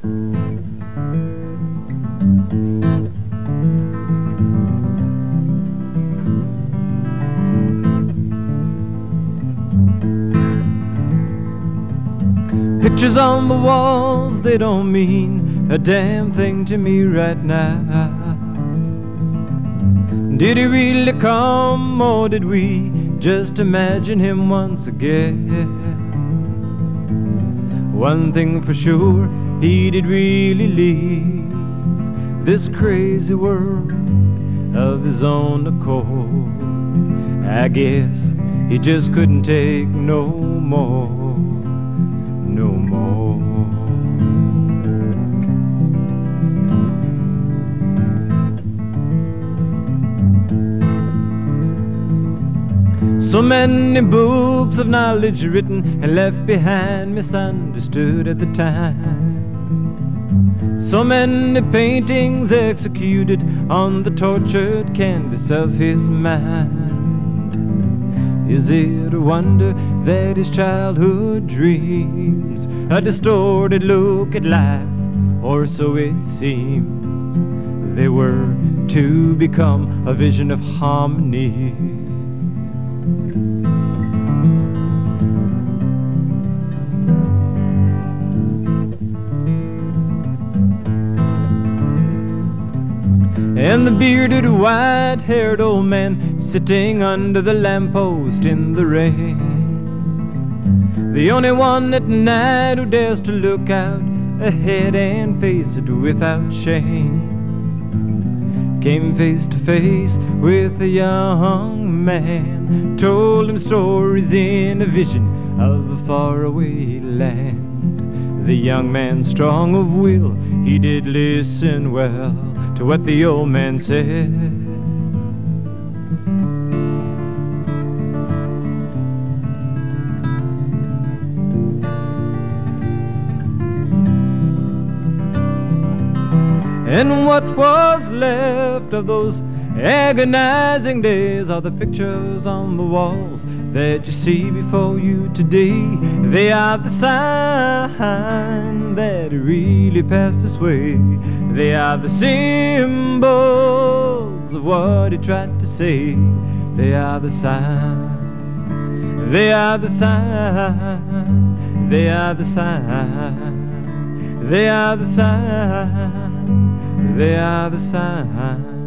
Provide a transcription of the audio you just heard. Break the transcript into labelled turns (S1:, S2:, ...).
S1: Pictures on the walls, they don't mean a damn thing to me right now. Did he really come, or did we just imagine him once again? One thing for sure, he did really leave this crazy world of his own accord. I guess he just couldn't take no more, no more. So many books of knowledge written and left behind, misunderstood at the time. So many paintings executed on the tortured canvas of his mind. Is it a wonder that his childhood dreams a distorted look at life, or so it seems? They were to become a vision of harmony. And the bearded, white haired old man sitting under the lamppost in the rain. The only one at night who dares to look out ahead and face it without shame. Came face to face with a young man, told him stories in a vision of a faraway land. The young man, strong of will, he did listen well to what the old man said. And what was left of those agonizing days are the pictures on the walls that you see before you today. They are the sign that it really passed this way. They are the symbols of what he tried to say. They are the sign. They are the sign. They are the sign. They are the sign. They are the sign.